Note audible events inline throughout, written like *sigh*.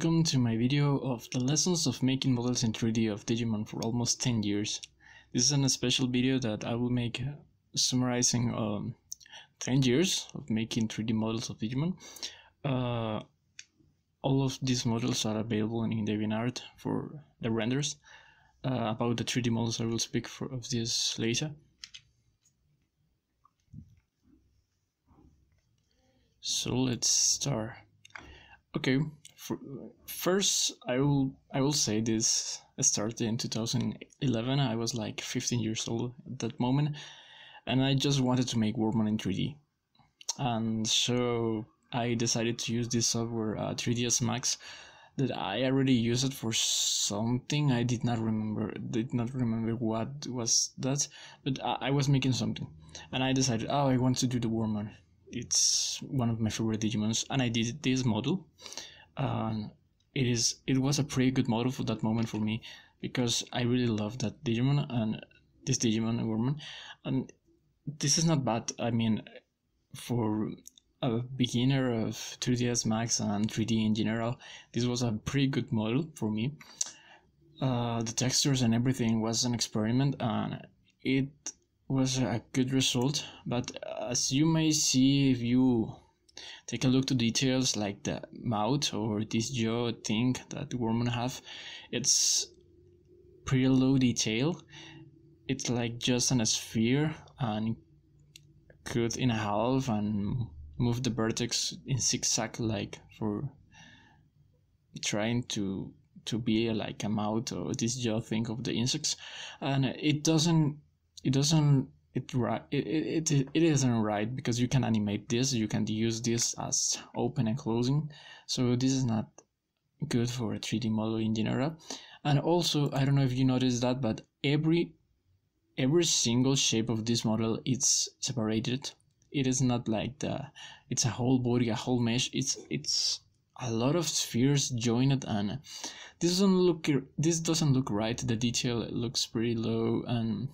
welcome to my video of the lessons of making models in 3D of Digimon for almost 10 years. This is a special video that I will make uh, summarizing um, 10 years of making 3D models of Digimon. Uh, all of these models are available in DeviantArt for the renders. Uh, about the 3D models I will speak for, of this later. So let's start. Okay, first I will I will say this I started in 2011. I was like 15 years old at that moment, and I just wanted to make Wormmon in 3D, and so I decided to use this software uh, 3ds Max that I already used it for something. I did not remember did not remember what was that, but I, I was making something, and I decided oh I want to do the Wormmon it's one of my favorite Digimons, and I did this model. And it is it was a pretty good model for that moment for me because I really love that Digimon and this Digimon Wormmon, and this is not bad. I mean, for a beginner of 3ds Max and 3D in general, this was a pretty good model for me. Uh, the textures and everything was an experiment, and it was a good result but as you may see if you take a look to details like the mouth or this jaw thing that the Wormmon have. It's pretty low detail. It's like just an sphere and cut in half and move the vertex in zigzag like for trying to to be like a mouth or this jaw thing of the insects. And it doesn't it doesn't it right it, it, it, it isn't right because you can animate this you can use this as open and closing. So this is not good for a 3d model in general. And also i don't know if you noticed that but every every single shape of this model is separated. It is not like the it's a whole body a whole mesh. It's it's a lot of spheres joined and this doesn't look this doesn't look right. The detail looks pretty low and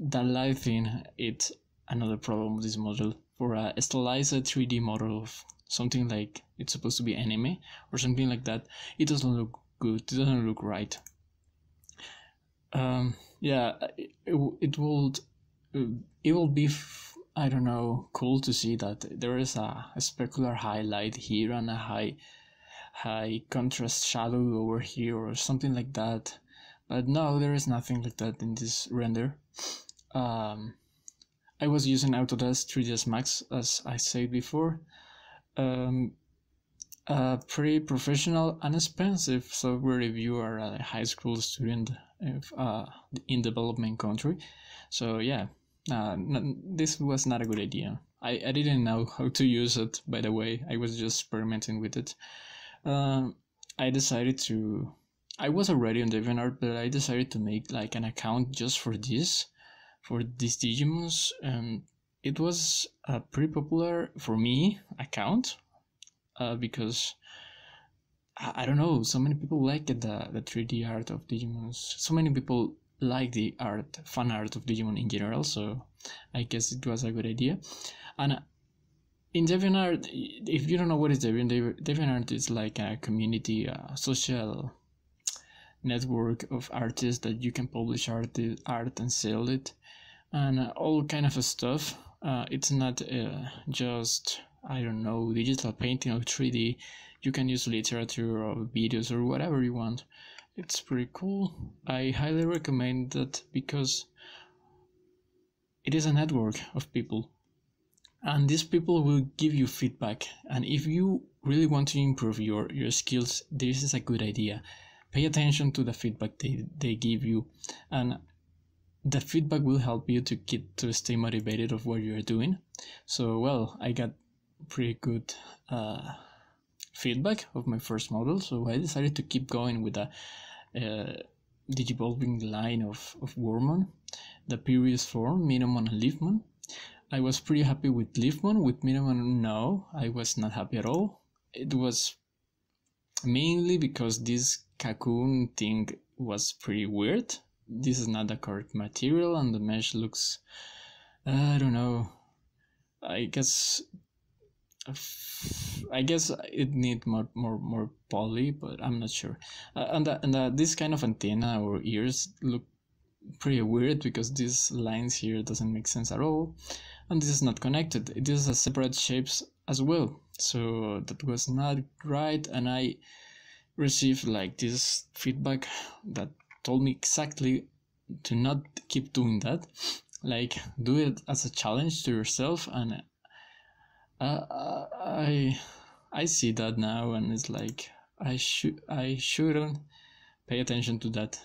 the lighting it's another problem with this model. For a stylized 3d model of something like it's supposed to be anime or something like that it doesn't look good. It doesn't look right. Um, yeah it, it will it will be I don't know cool to see that there is a, a specular highlight here and a high high contrast shadow over here or something like that. But no there is nothing like that in this render um, I was using Autodesk 3ds Max as I said before. Um, a pretty professional and expensive software if you are a high school student if, uh, in development country. So yeah, uh, this was not a good idea. I, I didn't know how to use it, by the way. I was just experimenting with it. Uh, I decided to. I was already on DeviantArt, but I decided to make like an account just for this for these Digimons, and it was a pretty popular for me account uh, because I, I, don't know, so many people like the the 3D art of Digimons. So many people like the art, fan art of Digimon in general. So I guess it was a good idea. And in DeviantArt, if you don't know what is Deviant, DeviantArt is like a community, a social network of artists that you can publish art, art and sell it and uh, all kind of stuff. Uh, it's not uh, just i don't know digital painting or 3d you can use literature or videos or whatever you want. It's pretty cool. I highly recommend that because it is a network of people. And these people will give you feedback. And if you really want to improve your your skills this is a good idea pay attention to the feedback they, they give you and the feedback will help you to keep to stay motivated of what you're doing so well i got pretty good uh, feedback of my first model so i decided to keep going with the uh, digivolving line of, of Wormmon, the previous form, Minomon and Leafmon. I was pretty happy with Leafmon, with Minomon no, I was not happy at all. It was mainly because this cocoon thing was pretty weird this is not the correct material and the mesh looks I don't know I guess I guess it need more more more poly, but I'm not sure. Uh, and uh, and uh, this kind of antenna or ears look pretty weird because these lines here doesn't make sense at all, and this is not connected. It is a separate shapes as well, so that was not right, and I received like this feedback that told me exactly to not keep doing that. *laughs* Like do it as a challenge to yourself and uh, i i see that now and it's like i should i shouldn't pay attention to that.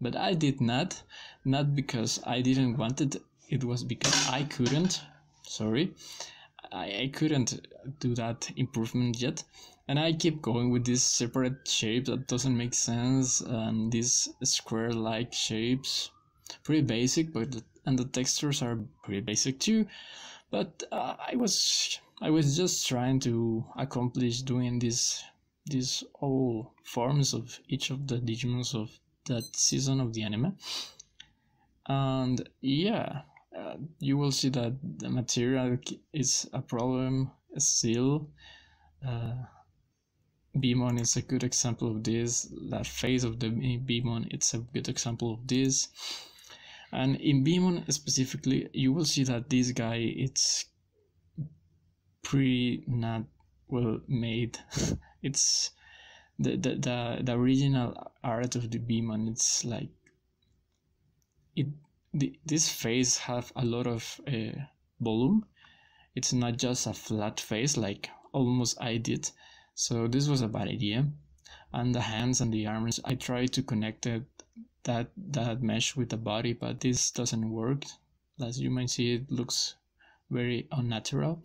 But i did not not because i didn't want it. It was because i couldn't. Sorry i, I couldn't do that improvement yet. And I keep going with this separate shape that doesn't make sense and these square like shapes. Pretty basic but and the textures are pretty basic too. But uh, I was I was just trying to accomplish doing this these all forms of each of the Digimons of that season of the anime. And yeah uh, you will see that the material is a problem still uh, Veemon is a good example of this. That phase of the Veemon, it's a good example of this. And in Veemon specifically, you will see that this guy, it's pretty not well made. *laughs* it's the, the, the, the original art of the Veemon, it's like, it the, this face have a lot of uh, volume. It's not just a flat face like almost I did so this was a bad idea. And the hands and the arms, I tried to connect it, that that mesh with the body, but this doesn't work. As you might see, it looks very unnatural.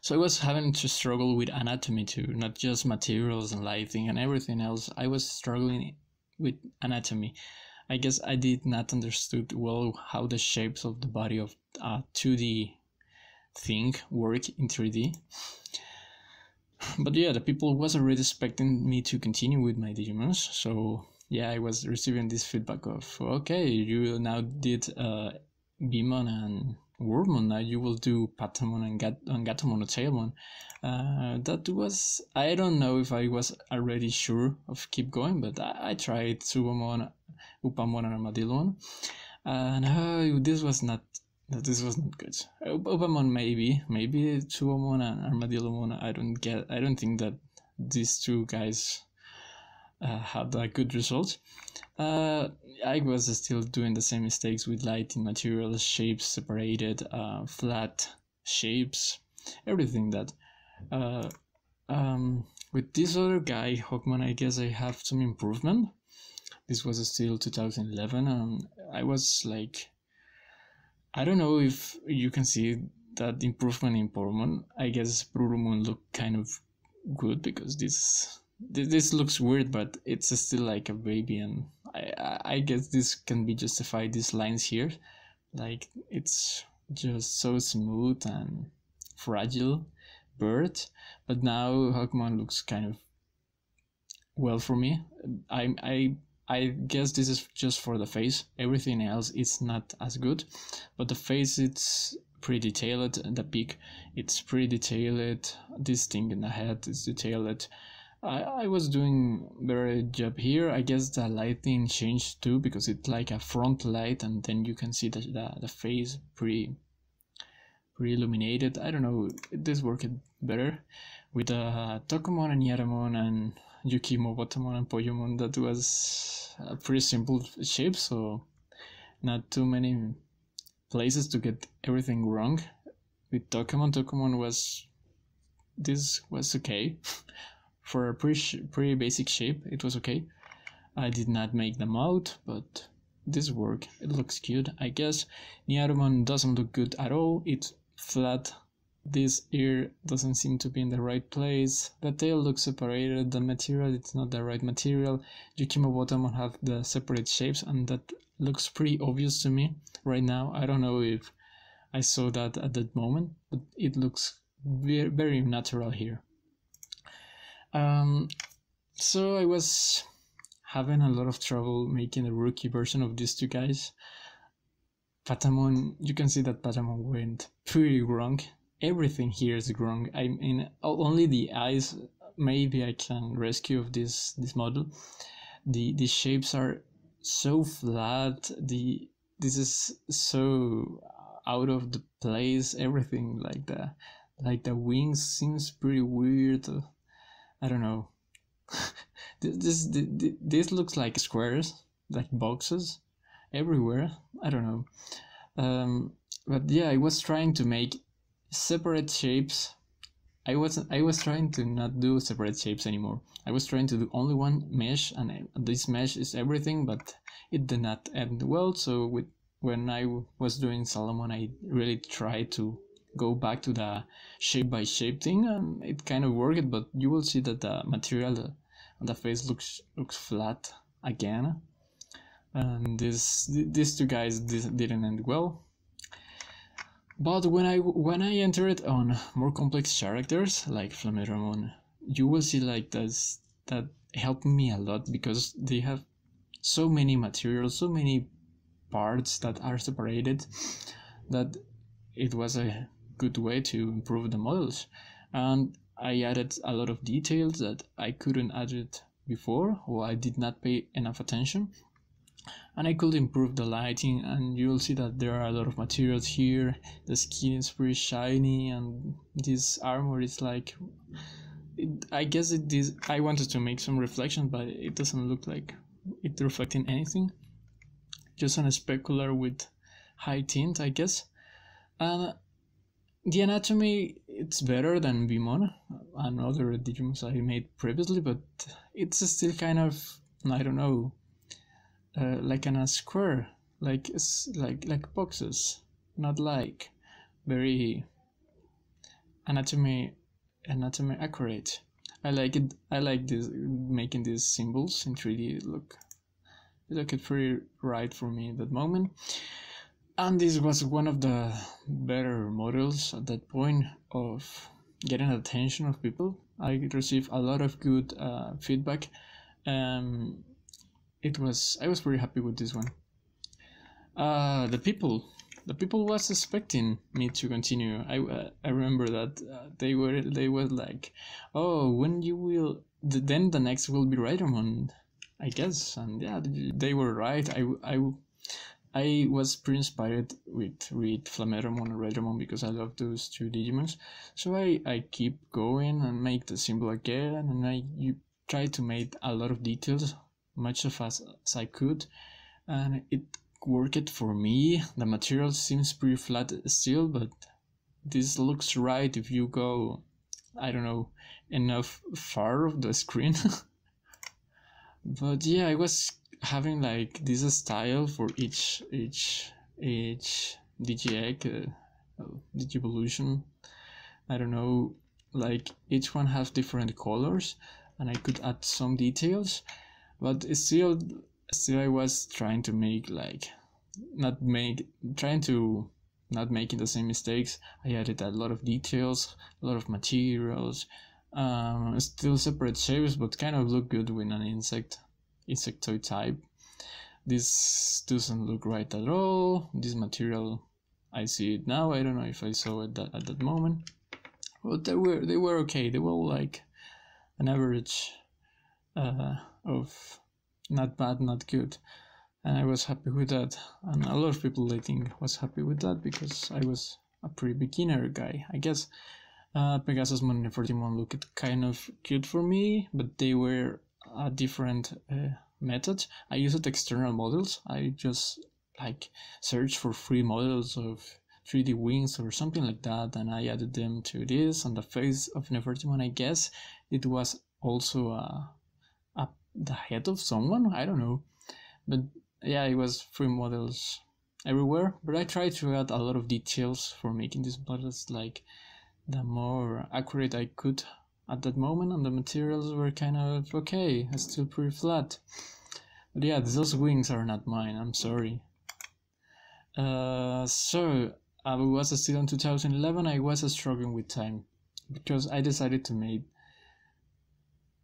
So I was having to struggle with anatomy too, not just materials and lighting and everything else. I was struggling with anatomy. I guess I did not understood well how the shapes of the body of a 2D thing work in 3D but yeah, the people was already expecting me to continue with my Digimons, so yeah, I was receiving this feedback of okay, you now did uh, Veemon and Wormmon, now you will do Patamon and, Gat- and Gatomon or Tailmon. Uh, that was I don't know if I was already sure of keep going, but I, I tried Tsubamon, Upamon, and Armadillon, and uh, this was not this was not good. Obamon maybe, maybe Tuomon and Armadillomon. I don't get. I don't think that these two guys uh, had a good result. Uh, I was still doing the same mistakes with lighting, materials, shapes separated, uh, flat shapes, everything that. Uh, um, with this other guy, Hawkmon, I guess I have some improvement. This was still 2011, and I was like I don't know if you can see that improvement in Poromon. I guess Brurumon look kind of good because this this looks weird, but it's still like a baby, and I I guess this can be justified. These lines here, like it's just so smooth and fragile bird, but now Hawkmon looks kind of well for me. I I I guess this is just for the face. Everything else is not as good, but the face it's pretty detailed. And the beak it's pretty detailed. This thing in the head is detailed. I, I was doing very job here. I guess the lighting changed too because it's like a front light and then you can see the the, the face pretty pretty illuminated. I don't know. This worked better with uh, Tokomon and Yaramon and Yukimi, Botamon, and Poyomon. That was a pretty simple shape, so not too many places to get everything wrong. With Tokomon, Tokomon was this was okay *laughs* for a pretty pretty basic shape. It was okay. I did not make them out, but this work it looks cute. I guess Nyaromon doesn't look good at all. It's flat this ear doesn't seem to be in the right place. The tail looks separated. The material it's not the right material. Yukimi Botamon have the separate shapes and that looks pretty obvious to me right now. I don't know if I saw that at that moment, but it looks very, very natural here. Um, so I was having a lot of trouble making a rookie version of these two guys. Patamon, you can see that Patamon went pretty wrong everything here is wrong. I mean, only the eyes. Maybe I can rescue of this this model. The the shapes are so flat. The this is so out of the place. Everything like the like the wings seems pretty weird. I don't know. *laughs* this, this this looks like squares, like boxes everywhere. I don't know. Um, but yeah, I was trying to make separate shapes. I was I was trying to not do separate shapes anymore. I was trying to do only one mesh, and this mesh is everything, but it did not end well. So with when I was doing Salamon, I really tried to go back to the shape by shape thing, and it kind of worked. But you will see that the material on the face looks looks flat again, and this these two guys didn't end well. But when I when I entered on more complex characters like Flamedramon, you will see like this that helped me a lot because they have so many materials, so many parts that are separated that it was a good way to improve the models. And I added a lot of details that I couldn't add it before or I did not pay enough attention. And I could improve the lighting and you'll see that there are a lot of materials here. The skin is pretty shiny and this armor is like it, I guess it is I wanted to make some reflection but it doesn't look like it reflecting anything. Just an specular with high tint I guess. And the anatomy it's better than Veemon and other Digimons I made previously but it's still kind of I don't know uh, like in a square, like it's like like boxes, not like very anatomy anatomy accurate. I like it. I like this making these symbols in 3D look look it pretty right for me at that moment. And this was one of the better models at that point of getting attention of people. I received a lot of good uh, feedback. Um, it was I was very happy with this one. Uh, the people, the people was expecting me to continue. I uh, I remember that uh, they were they were like, oh, when you will, then the next will be Raidramon, I guess, and yeah, they were right. I I. I was pretty inspired with with Flamedramon and Raidramon because I love those two Digimons. So I, I keep going and make the symbol again and I you try to make a lot of details much of as, as I could and it worked for me. The material seems pretty flat still, but this looks right if you go, I don't know, enough far of the screen. *laughs* but yeah, I was having like this style for each each each DGX, uh, Digivolution. I don't know, like each one has different colors, and I could add some details but still still i was trying to make like not make trying to not making the same mistakes i added a lot of details a lot of materials um, still separate shapes but kind of look good with an insect insectoid type this doesn't look right at all this material i see it now i don't know if i saw it that, at that moment but they were they were okay they were like an average uh, of not bad, not good. And I was happy with that. And a lot of people, I think, was happy with that because I was a pretty beginner guy. I guess uh, Pegasusmon and Nefertimon looked kind of cute for me, but they were a different uh, method. I used external models. I just like search for free models of 3D wings or something like that, and I added them to this. On the face of Nefertimon, I guess it was also a the head of someone i don't know but yeah it was free models everywhere but i tried to add a lot of details for making these models like the more accurate i could at that moment and the materials were kind of okay it's still pretty flat. But yeah those wings are not mine i'm sorry. Uh, so I was still in 2011 I was struggling with time because I decided to make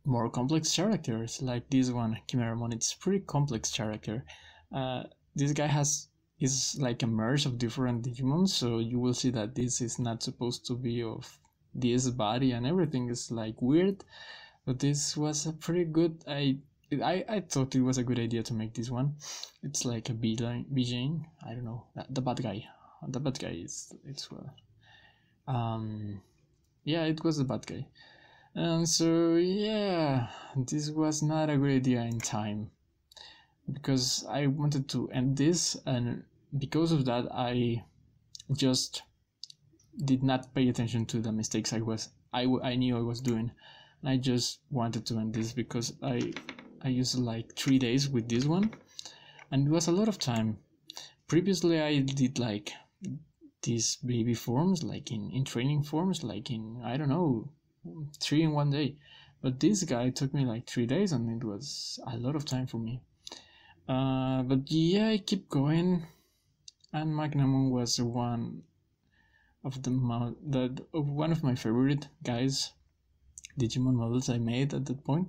more complex characters like this one Chimeramon it's pretty complex character. Uh, this guy has is like a merge of different Digimon, so you will see that this is not supposed to be of this body and everything is like weird. But this was a pretty good. I I I thought it was a good idea to make this one. It's like a line B Jane. I don't know the bad guy. The bad guy is it's well. Um, yeah, it was the bad guy. And so yeah, this was not a good idea in time because I wanted to end this and because of that I just did not pay attention to the mistakes I was I, I knew I was doing. I just wanted to end this because I I used like three days with this one. And it was a lot of time. Previously I did like these baby forms like in, in training forms like in I don't know three in one day. But this guy took me like three days and it was a lot of time for me. Uh, but yeah I keep going. And Magnamon was the one of the, the one of my favorite guys Digimon models I made at that point.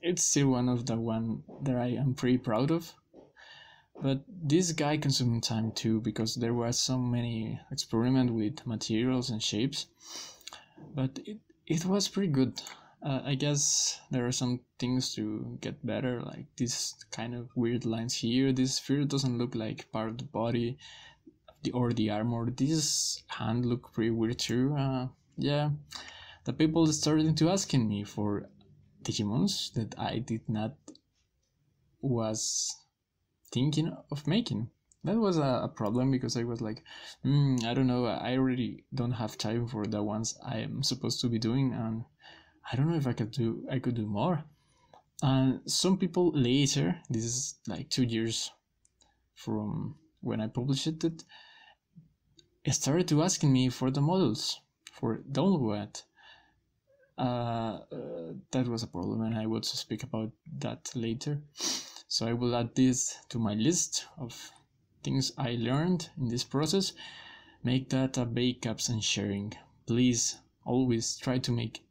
It's still one of the one that I am pretty proud of. But this guy consumed time too because there were so many experiment with materials and shapes. But it, it was pretty good. Uh, I guess there are some things to get better, like this kind of weird lines here. This sphere doesn't look like part of the body the or the armor. This hand look pretty weird too. Uh, yeah, the people started to asking me for Digimons that I did not was thinking of making. That was a, a problem because I was like, mm, I don't know, I already don't have time for the ones I am supposed to be doing, and I don't know if I could do I could do more. And some people later, this is like two years from when I published it, started to asking me for the models for download. Uh, uh, that was a problem, and I will speak about that later. So I will add this to my list of things I learned in this process. Make data backups and sharing. Please always try to make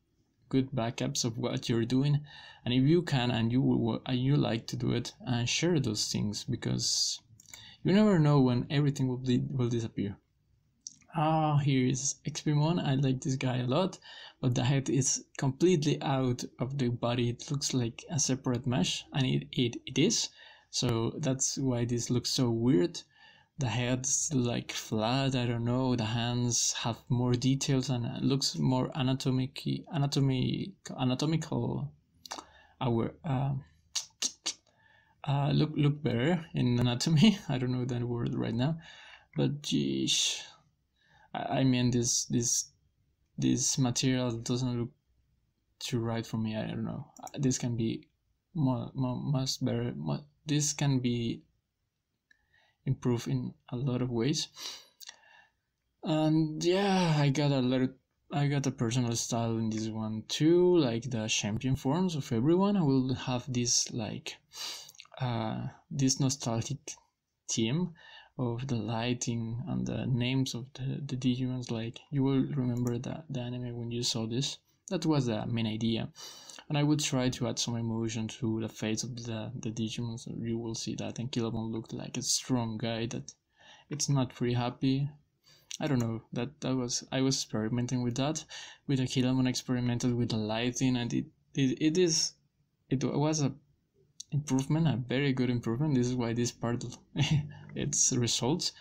good backups of what you're doing, and if you can and you will, and you like to do it, and share those things because you never know when everything will be, will disappear ah, here is ExVeemon. I like this guy a lot, but the head is completely out of the body. It looks like a separate mesh, and it, it, it is. So that's why this looks so weird. The head's like flat, I don't know. The hands have more details and looks more anatomic, anatomy, anatomical. Our uh, *tsk* uh, look look better in anatomy. *laughs* I don't know that word right now, but geez, I mean this this this material doesn't look too right for me. I don't know. This can be more, more much better. More, this can be improved in a lot of ways. And yeah, I got a lot. I got a personal style in this one too, like the champion forms of everyone. I will have this like uh this nostalgic theme of the lighting and the names of the, the Digimons. Like you will remember the, the anime when you saw this. That was the main idea. And I would try to add some emotion to the face of the, the Digimon so you will see that and Kilamon looked like a strong guy that it's not pretty happy. I don't know, that that was I was experimenting with that. With Kilamon experimented with the lighting and it, it, it is it was a improvement, a very good improvement. This is why this part *laughs* its results.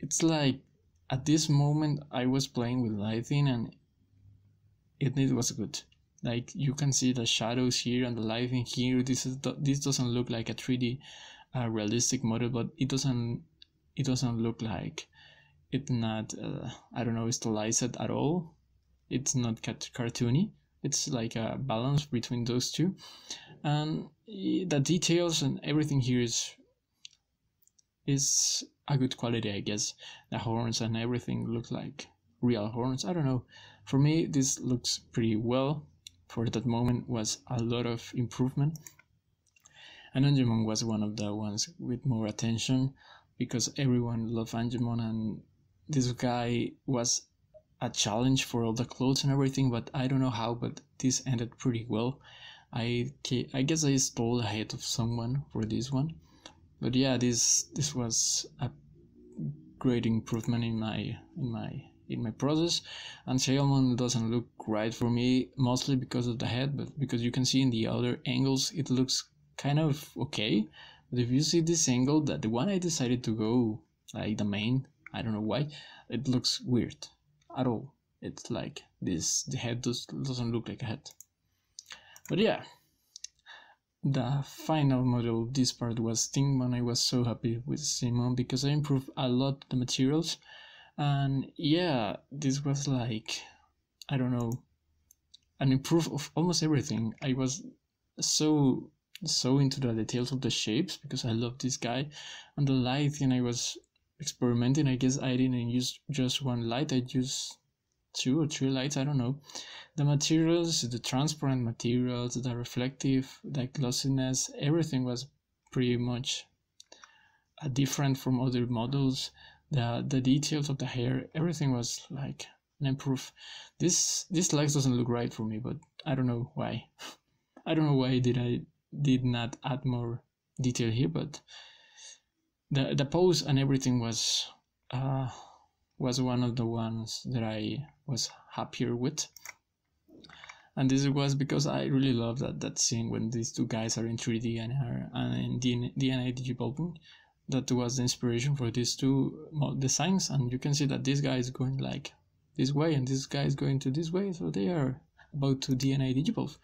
It's like at this moment I was playing with lighting and it, it was good. Like you can see the shadows here and the lighting here. This is this doesn't look like a 3D uh, realistic model, but it doesn't it doesn't look like it's not uh, I don't know stylized at all. It's not cartoony. It's like a balance between those two, and the details and everything here is is a good quality i guess. The horns and everything look like real horns. I don't know. For me this looks pretty well. For that moment was a lot of improvement. And Angemon was one of the ones with more attention because everyone loved Angemon and this guy was a challenge for all the clothes and everything but I don't know how but this ended pretty well I I guess I stole ahead of someone for this one, but yeah, this this was a great improvement in my in my in my process. And Tailmon doesn't look right for me mostly because of the head but because you can see in the other angles it looks kind of okay. But if you see this angle that the one I decided to go like the main I don't know why it looks weird at all. It's like this the head does, doesn't look like a head but yeah. The final model of this part was Stingmon. I was so happy with Stingmon because I improved a lot the materials. And yeah this was like I don't know an improve of almost everything. I was so so into the details of the shapes because I love this guy and the light and I was experimenting. I guess I didn't use just one light. I used two or three lights I don't know. The materials the transparent materials the reflective the glossiness everything was pretty much uh, different from other models. The the details of the hair everything was like an improve. This this legs doesn't look right for me but I don't know why. *laughs* I don't know why did I did not add more detail here but the the pose and everything was uh was one of the ones that I was happier with. And this was because I really love that, that scene when these two guys are in 3D and are and in DNA, digivolving. That was the inspiration for these two designs, and you can see that this guy is going like this way, and this guy is going to this way, so they are about to DNA digivolve.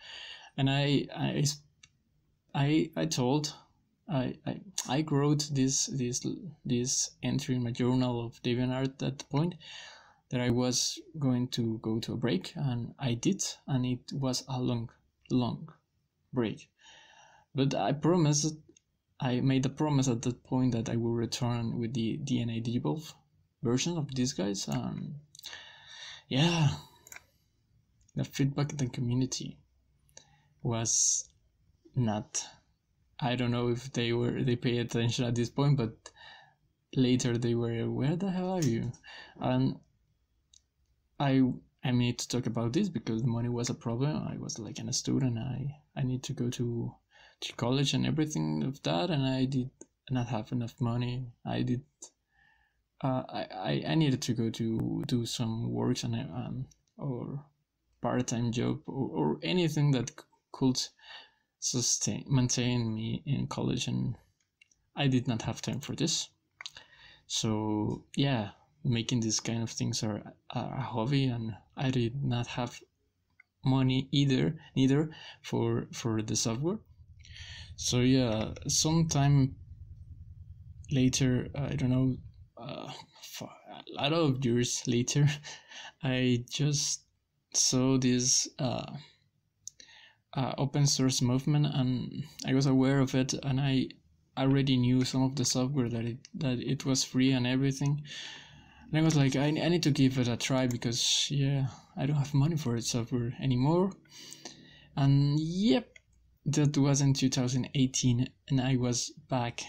And I, I, I, I told I, I, I wrote this this this entry in my journal of DeviantArt at the point that I was going to go to a break and I did and it was a long long break. But I promised I made a promise at that point that I will return with the DNA Digivolve version of these guys and yeah the feedback in the community was not I don't know if they were they pay attention at this point, but later they were where the hell are you? And I I need to talk about this because money was a problem. I was like a student. I I need to go to to college and everything of that, and I did not have enough money. I did. Uh, I, I needed to go to do some works and um, or part time job or, or anything that could sustain maintain me in college and I did not have time for this. So yeah, making these kind of things are, are a hobby and I did not have money either neither for for the software. So yeah, sometime later, I don't know, uh, a lot of years later, *laughs* I just saw this uh, uh, open source movement and I was aware of it and I already knew some of the software that it that it was free and everything. And I was like I, I need to give it a try because yeah I don't have money for it software anymore. And yep that was in 2018 and I was back.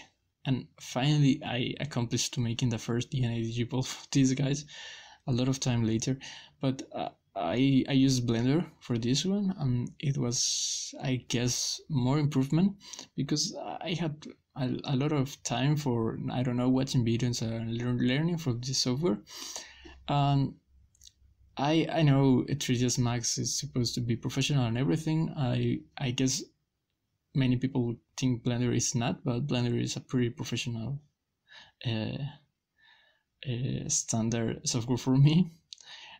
And finally I accomplished to making the first DNA digital *laughs* for these guys a lot of time later. But uh, I I used Blender for this one and it was I guess more improvement because I had a, a lot of time for I don't know watching videos and learning from this software. And I I know 3ds Max is supposed to be professional and everything. I I guess many people think Blender is not but Blender is a pretty professional uh, uh, standard software for me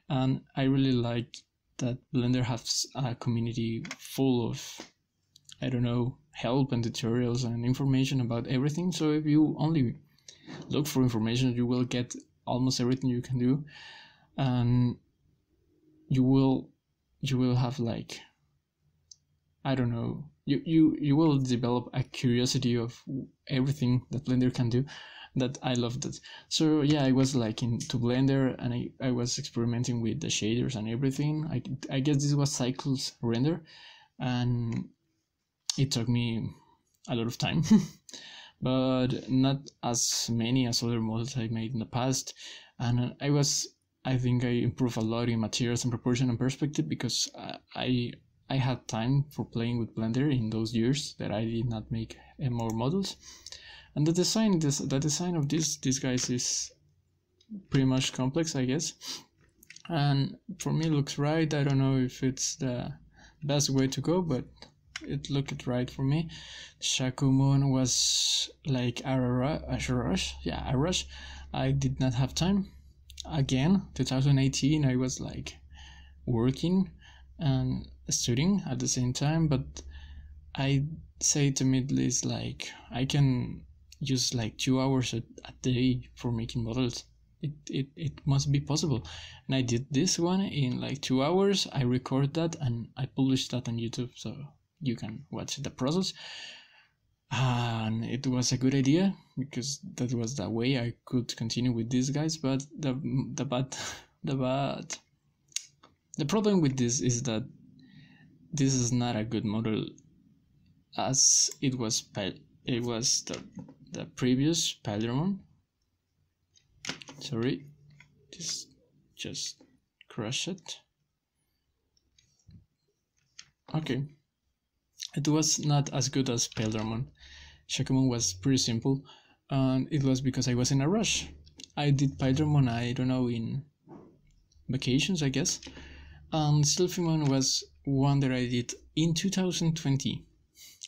and I really like that Blender has a community full of I don't know help and tutorials and information about everything. So if you only look for information, you will get almost everything you can do, and you will you will have like I don't know you you you will develop a curiosity of everything that Blender can do that I loved it. So yeah, I was like into Blender and I, I was experimenting with the shaders and everything. I, I guess this was Cycles render and it took me a lot of time, *laughs* but not as many as other models I made in the past. And I was, I think I improved a lot in materials and proportion and perspective because I, I had time for playing with Blender in those years that I did not make eh, more models and the design this the design of this these guys is pretty much complex, I guess. And for me, looks right. I don't know if it's the best way to go, but it looked right for me. Shakkoumon was like a, rush, yeah, a rush. I did not have time. Again, 2018, I was like working and studying at the same time, but I say to least like I can use like two hours a, a day for making models. It, it, it must be possible. And I did this one in like two hours. I record that and I published that on YouTube so you can watch the process. And it was a good idea because that was the way I could continue with these guys. But the the bad the bad the problem with this is that this is not a good model as it was it was the the previous Paildramon. Sorry, just just crush it. Okay, it was not as good as Paildramon. Shakkoumon was pretty simple, and it was because I was in a rush. I did Paildramon, I don't know, in vacations, I guess. And Sylphimon was one that I did in 2020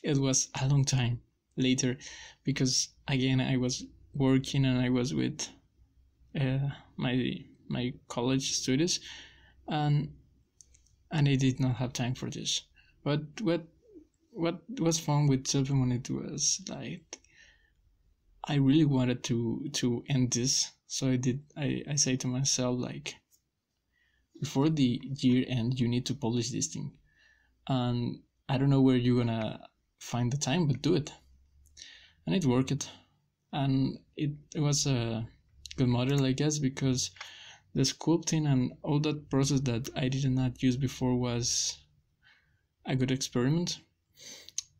it was a long time later because again I was working and I was with uh, my my college students and and I did not have time for this. But what what was fun with Sylphimon it was like I really wanted to to end this, so I did. I I say to myself like before the year end you need to publish this thing, and I don't know where you're gonna find the time but do it and it worked. And it, it was a good model i guess because the sculpting and all that process that i did not use before was a good experiment.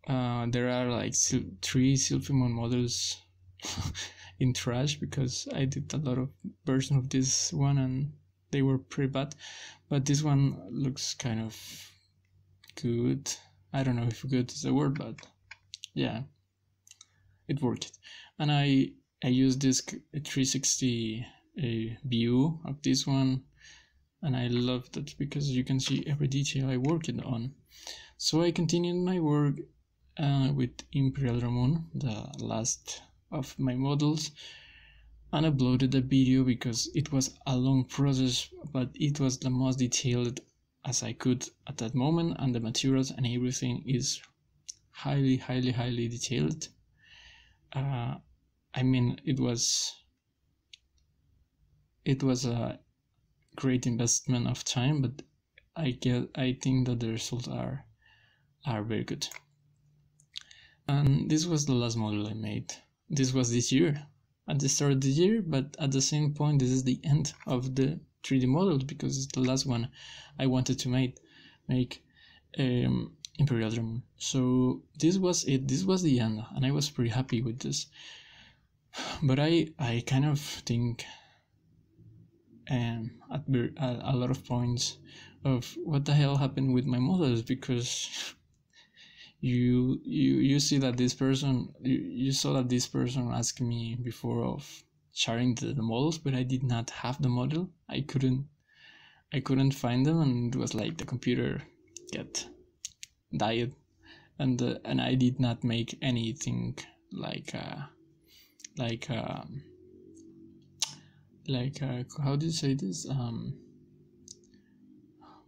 Uh, there are like three Sylphimon models *laughs* in trash because I did a lot of version of this one and they were pretty bad. But this one looks kind of good. I don't know if good is the word, but yeah, it worked. And I I used this 360 a view of this one, and I love that because you can see every detail I worked on. So I continued my work uh, with Imperialdramon, the last of my models, and uploaded the video because it was a long process, but it was the most detailed as I could at that moment, and the materials and everything is highly, highly, highly detailed. Uh, I mean, it was it was a great investment of time, but I get I think that the results are are very good. And this was the last model I made. This was this year, at the start of the year, but at the same point, this is the end of the 3D models because it's the last one I wanted to make make um, Imperialdramon. So this was it. This was the end, and I was pretty happy with this. But I I kind of think um, at a, a lot of points of what the hell happened with my models because *laughs* you you you see that this person you, you saw that this person asked me before of sharing the, the models, but I did not have the model. I couldn't I couldn't find them, and it was like the computer get died, and uh, and I did not make anything like uh, like uh, like uh, how do you say this um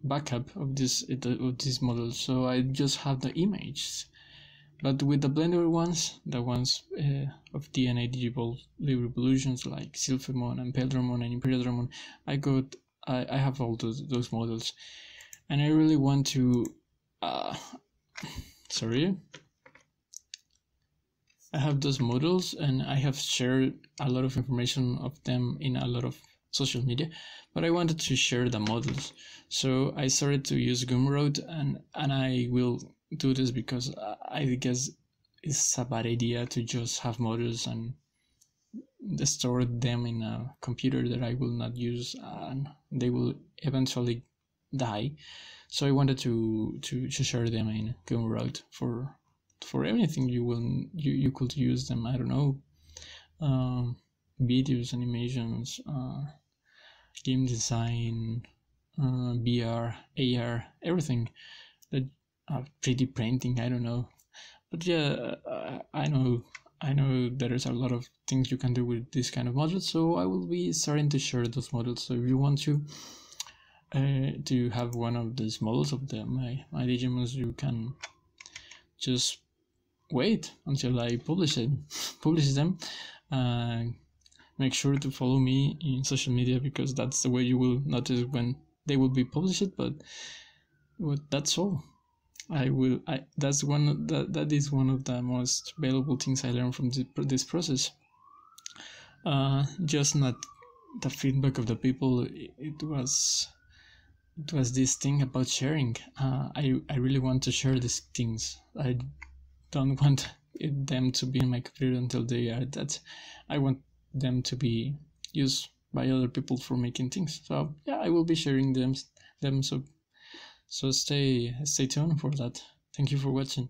backup of this of this model. So I just have the images but with the Blender ones, the ones uh, of DNA Digital Revolutions like Sylphimon and Paildramon and Imperialdramon I got I, I have all those those models, and I really want to. Uh, sorry. I have those models and I have shared a lot of information of them in a lot of social media, but I wanted to share the models. So I started to use Gumroad and, and I will do this because I guess it's a bad idea to just have models and store them in a computer that I will not use and they will eventually die. So I wanted to to, to share them in Gumroad for for anything you will you, you could use them. I don't know. Um, videos, animations, uh, game design, uh, VR, AR, everything. That uh, 3D printing, I don't know, but yeah, I know I know there's a lot of things you can do with this kind of models, so I will be starting to share those models. So if you want to uh, to have one of these models of the my my Digimons, you can just wait until I publish it, *laughs* publish them. Uh, make sure to follow me in social media because that's the way you will notice when they will be published. But, that's all. I will. I that's one that that is one of the most valuable things I learned from this, this process. Uh, just not the feedback of the people. It, it was it was this thing about sharing. Uh, I I really want to share these things. I don't *laughs* want them to be in my computer until they are that. I want them to be used by other people for making things. So yeah, I will be sharing them them. So so stay stay tuned for that. Thank you for watching.